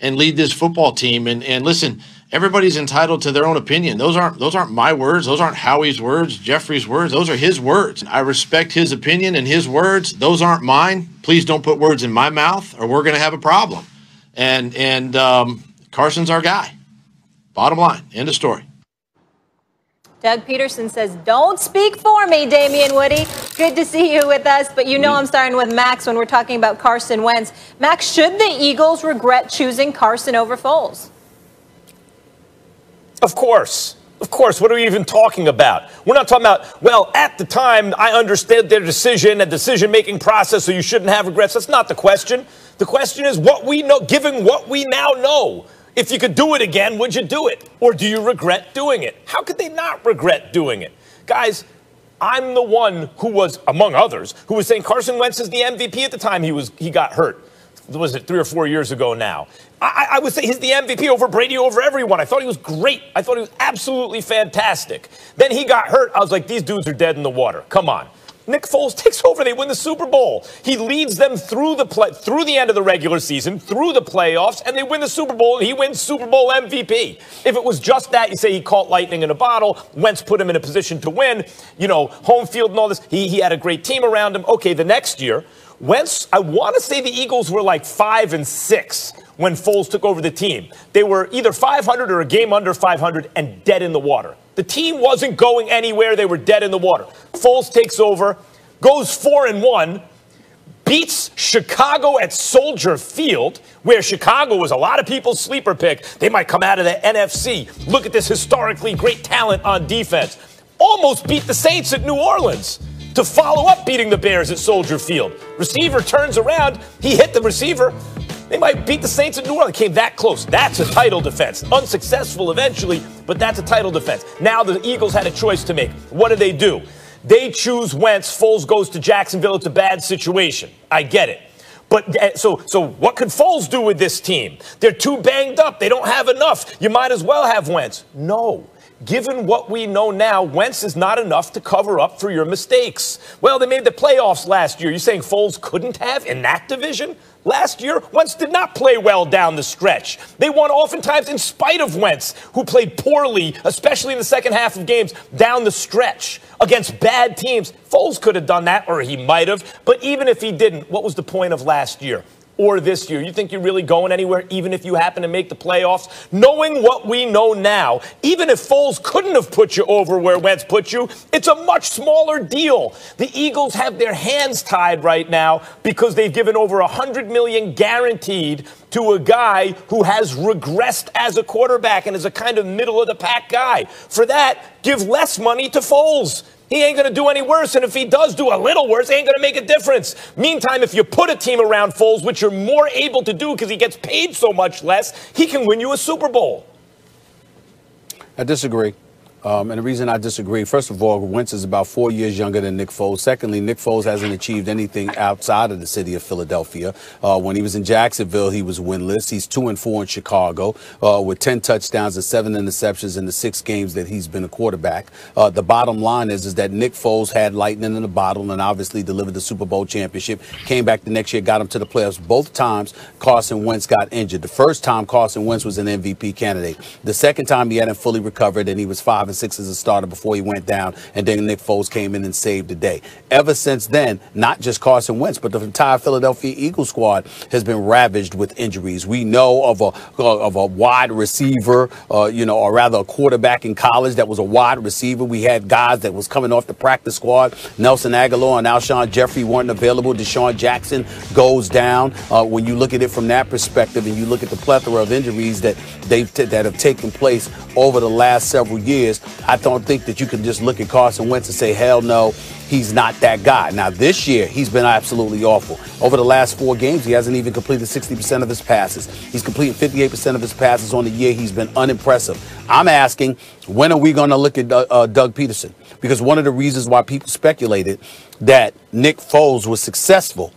and lead this football team. And and listen, everybody's entitled to their own opinion. Those aren't those aren't my words. Those aren't Howie's words, Jeffrey's words. Those are his words. I respect his opinion and his words. Those aren't mine. Please don't put words in my mouth, or we're going to have a problem. And and um, Carson's our guy. Bottom line, end of story. Doug Pederson says, Don't speak for me, Damien Woody. Good to see you with us. But you know mm. I'm starting with Max when we're talking about Carson Wentz. Max, should the Eagles regret choosing Carson over Foles? Of course. Of course, what are we even talking about? We're not talking about, well, at the time, I understood their decision, a decision making process, so you shouldn't have regrets. That's not the question. The question is what we know, given what we now know. If you could do it again, would you do it? Or do you regret doing it? How could they not regret doing it? Guys, I'm the one who was, among others, who was saying Carson Wentz is the MVP at the time he was he got hurt. Was it three or four years ago now? I, I would say he's the MVP over Brady, over everyone. I thought he was great. I thought he was absolutely fantastic. Then he got hurt. I was like, these dudes are dead in the water. Come on. Nick Foles takes over. They win the Super Bowl. He leads them through the play, through the end of the regular season, through the playoffs, and they win the Super Bowl. And he wins Super Bowl MVP. If it was just that, you say he caught lightning in a bottle. Wentz put him in a position to win. You know, home field and all this. He he had a great team around him. Okay, the next year, Wentz. I want to say the Eagles were like five and six when Foles took over the team. They were either 500 or a game under 500 and dead in the water. The team wasn't going anywhere. They were dead in the water. Foles takes over, goes four and one, beats Chicago at Soldier Field, where Chicago was a lot of people's sleeper pick. They might come out of the NFC. Look at this historically great talent on defense. Almost beat the Saints at New Orleans to follow up beating the Bears at Soldier Field. Receiver turns around, he hit the receiver. They might beat the Saints in New Orleans. Came that close. That's a title defense. Unsuccessful eventually, but that's a title defense. Now the Eagles had a choice to make. What do they do? They choose Wentz. Foles goes to Jacksonville. It's a bad situation. I get it. But uh, so so what could Foles do with this team? They're too banged up. They don't have enough. You might as well have Wentz. No. Given what we know now, Wentz is not enough to cover up for your mistakes. Well, they made the playoffs last year. You're saying Foles couldn't have in that division? Last year, Wentz did not play well down the stretch. They won oftentimes in spite of Wentz, who played poorly, especially in the second half of games down the stretch against bad teams. Foles could have done that, or he might have. But even if he didn't, what was the point of last year? Or this year? You think you're really going anywhere, even if you happen to make the playoffs? Knowing what we know now, even if Foles couldn't have put you over where Wentz put you, it's a much smaller deal. The Eagles have their hands tied right now because they've given over a hundred million guaranteed to a guy who has regressed as a quarterback and is a kind of middle of the pack guy. For that, give less money to Foles. He ain't going to do any worse. And if he does do a little worse, ain't going to make a difference. Meantime, if you put a team around Foles, which you're more able to do because he gets paid so much less, he can win you a Super Bowl. I disagree. Um, and the reason I disagree, first of all, Wentz is about four years younger than Nick Foles. Secondly, Nick Foles hasn't achieved anything outside of the city of Philadelphia. Uh, when he was in Jacksonville, he was winless. He's two and four in Chicago uh, with 10 touchdowns and seven interceptions in the six games that he's been a quarterback. Uh, the bottom line is, is that Nick Foles had lightning in the bottle and obviously delivered the Super Bowl championship. Came back the next year, got him to the playoffs. Both times, Carson Wentz got injured. The first time, Carson Wentz was an MVP candidate. The second time, he hadn't fully recovered and he was five and six as a starter before he went down, and then Nick Foles came in and saved the day. Ever since then, not just Carson Wentz, but the entire Philadelphia Eagles squad has been ravaged with injuries. We know of a of a wide receiver, uh, you know, or rather a quarterback in college that was a wide receiver. We had guys that was coming off the practice squad. Nelson Agholor and Alshon Jeffery weren't available. DeSean Jackson goes down. Uh, when you look at it from that perspective, and you look at the plethora of injuries that they've that have taken place over the last several years, I don't think that you can just look at Carson Wentz and say, hell no, he's not that guy. Now, this year, he's been absolutely awful. Over the last four games, he hasn't even completed 60% of his passes. He's completed 58% of his passes on the year. He's been unimpressive. I'm asking, when are we going to look at uh, uh, Doug Pederson? Because one of the reasons why people speculated that Nick Foles was successful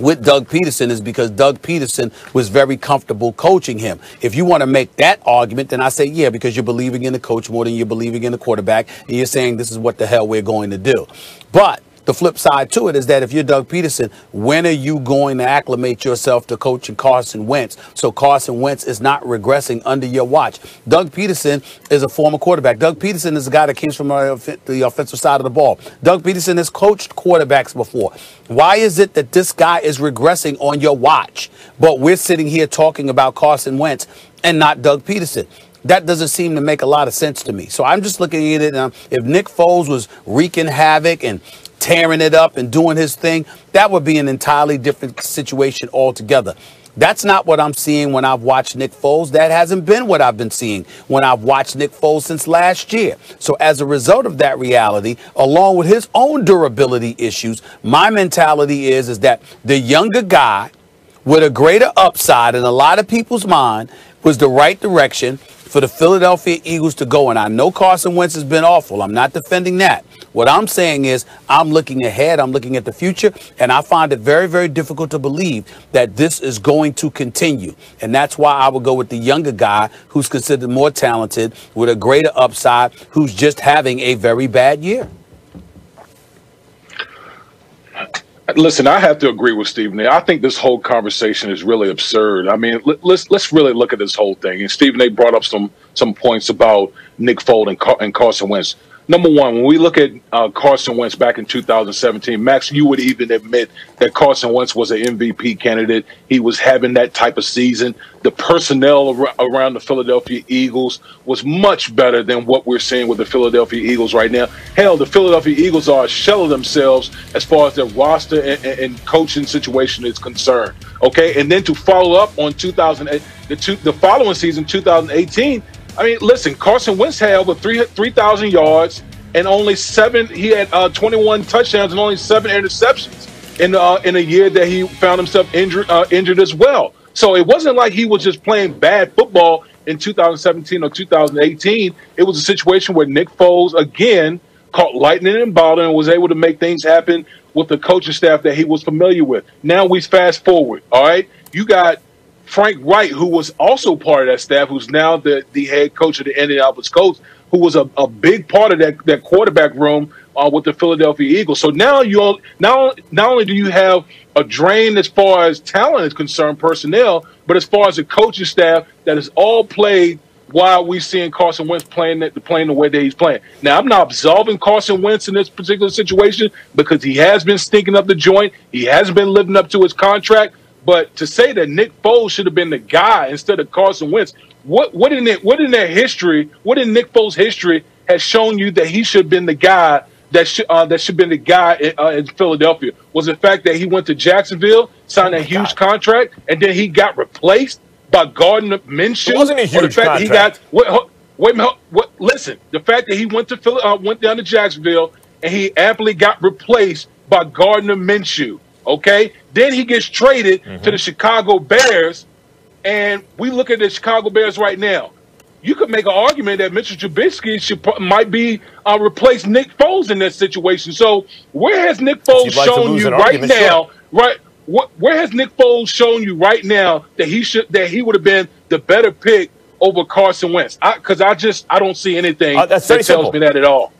with Doug Pederson is because Doug Pederson was very comfortable coaching him. If you want to make that argument, then I say, yeah, because you're believing in the coach more than you're believing in the quarterback, and you're saying this is what the hell we're going to do. But the flip side to it is that if you're Doug Pederson, when are you going to acclimate yourself to coaching Carson Wentz so Carson Wentz is not regressing under your watch? Doug Pederson is a former quarterback. Doug Pederson is a guy that came from the offensive side of the ball. Doug Pederson has coached quarterbacks before. Why is it that this guy is regressing on your watch, but we're sitting here talking about Carson Wentz and not Doug Pederson that doesn't seem to make a lot of sense to me. So I'm just looking at it. If Nick Foles was wreaking havoc and tearing it up and doing his thing, that would be an entirely different situation altogether. That's not what I'm seeing when I've watched Nick Foles. That hasn't been what I've been seeing when I've watched Nick Foles since last year. So, as a result of that reality, along with his own durability issues, my mentality is, is that the younger guy with a greater upside in a lot of people's mind was the right direction for the Philadelphia Eagles to go. And I know Carson Wentz has been awful. I'm not defending that. What I'm saying is, I'm looking ahead, I'm looking at the future, and I find it very, very difficult to believe that this is going to continue. And that's why I would go with the younger guy who's considered more talented, with a greater upside, who's just having a very bad year. Listen, I have to agree with Stephen. I think this whole conversation is really absurd. I mean, let, us let's really look at this whole thing. And Stephen they brought up some some points about Nick Foles and, Car- and Carson Wentz number one, when we look at uh, Carson Wentz back in 2017, Max, you would even admit that Carson Wentz was an MVP candidate. He was having that type of season. The personnel ar- around the Philadelphia Eagles was much better than what we're seeing with the Philadelphia Eagles right now. Hell, the Philadelphia Eagles are a shell of themselves as far as their roster and, and coaching situation is concerned. Okay, and then to follow up on 2008, the, two, the following season, 2018 I mean, listen, Carson Wentz had over 3,000 yards and only seven, he had uh, 21 touchdowns and only seven interceptions in, uh, in a year that he found himself injured, uh, injured as well. So it wasn't like he was just playing bad football in 2017 or 2018. It was a situation where Nick Foles, again, caught lightning in bottle and was able to make things happen with the coaching staff that he was familiar with. Now we fast forward, all right? You got Frank Reich, who was also part of that staff, who's now the, the head coach of the Indianapolis Colts, who was a, a big part of that, that quarterback room uh, with the Philadelphia Eagles. So now you all, now not only do you have a drain as far as talent is concerned, personnel, but as far as the coaching staff that is all played while we seeing Carson Wentz playing the, playing the way that he's playing. Now, I'm not absolving Carson Wentz in this particular situation because he has been stinking up the joint. He hasn't been living up to his contract. But to say that Nick Foles should have been the guy instead of Carson Wentz, what what in it what in their history, what in Nick Foles' history has shown you that he should have been the guy that should uh, that should have been the guy in, uh, in, Philadelphia? Was the fact that he went to Jacksonville, signed oh a huge God. contract, and then he got replaced by Gardner Minshew? It wasn't a huge the fact contract. That he got wait, wait a minute. What, listen, the fact that he went to Philly, uh, went down to Jacksonville, and he amply got replaced by Gardner Minshew. Okay, then he gets traded mm-hmm. to the Chicago Bears, and we look at the Chicago Bears right now. You could make an argument that Mitchell Trubisky should might be uh, replace Nick Foles in that situation. So where has Nick Foles like shown you right now? Sure. Right, what, where has Nick Foles shown you right now that he should that he would have been the better pick over Carson Wentz? Because I, I, just I don't see anything uh, that tells simple. me that at all.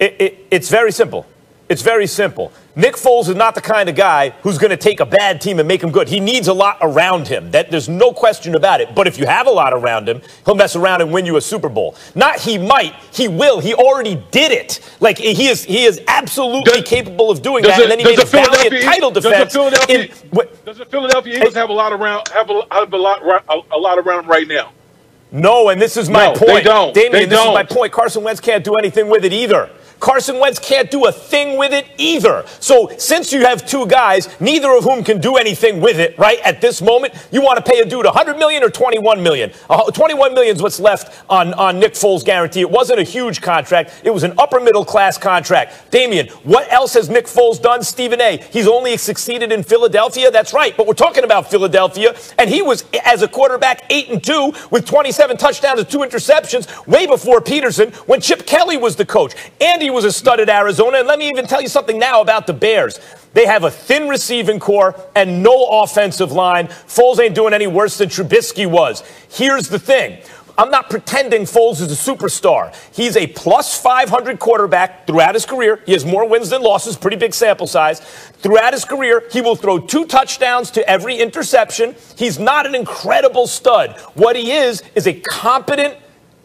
It, it, it's very simple. It's very simple. Nick Foles is not the kind of guy who's going to take a bad team and make him good. He needs a lot around him. That there's no question about it. But if you have a lot around him, he'll mess around and win you a Super Bowl. Not he might, he will. He already did it. Like he is he is absolutely does, capable of doing that. It, and then he made a valiant title defense. Does the Philadelphia, in, does the Philadelphia Eagles have a lot around have a, have a lot a, a lot around him right now? No, and this is my no, point. They don't. Damien, they this don't. is my point. Carson Wentz can't do anything with it either. Carson Wentz can't do a thing with it either. So since you have two guys, neither of whom can do anything with it, right, at this moment, you want to pay a dude 100 million or 21 million? Uh, 21 million is what's left on, on Nick Foles' guarantee. It wasn't a huge contract. It was an upper middle class contract. Damien, what else has Nick Foles done? Stephen A. He's only succeeded in Philadelphia. That's right. But we're talking about Philadelphia. And he was, as a quarterback, 8 and 2 with 27 touchdowns and two interceptions way before Pederson when Chip Kelly was the coach. Andy was a stud at Arizona. And let me even tell you something now about the Bears. They have a thin receiving corps and no offensive line. Foles ain't doing any worse than Trubisky was. Here's the thing I'm not pretending Foles is a superstar. He's a plus 500 quarterback throughout his career. He has more wins than losses, pretty big sample size. Throughout his career, he will throw two touchdowns to every interception. He's not an incredible stud. What he is, is a competent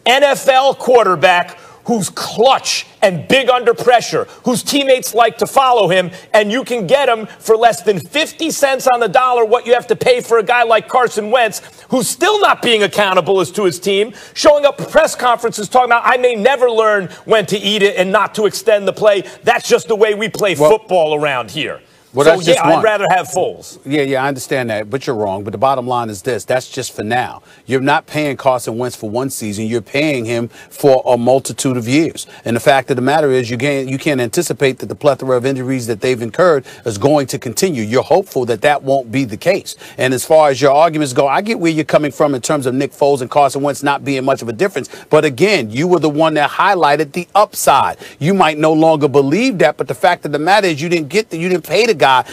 NFL quarterback who's clutch and big under pressure, whose teammates like to follow him, and you can get him for less than 50 cents on the dollar what you have to pay for a guy like Carson Wentz, who's still not being accountable as to his team, showing up at press conferences talking about, I may never learn when to eat it and not to extend the play. That's just the way we play well, football around here. Well, so, yeah, I'd rather have Foles. Yeah, yeah, I understand that, but you're wrong. But the bottom line is this that's just for now. You're not paying Carson Wentz for one season, you're paying him for a multitude of years. And the fact of the matter is, you can't, you can't anticipate that the plethora of injuries that they've incurred is going to continue. You're hopeful that that won't be the case. And as far as your arguments go, I get where you're coming from in terms of Nick Foles and Carson Wentz not being much of a difference. But again, you were the one that highlighted the upside. You might no longer believe that, but the fact of the matter is, you didn't get the, you didn't pay the guy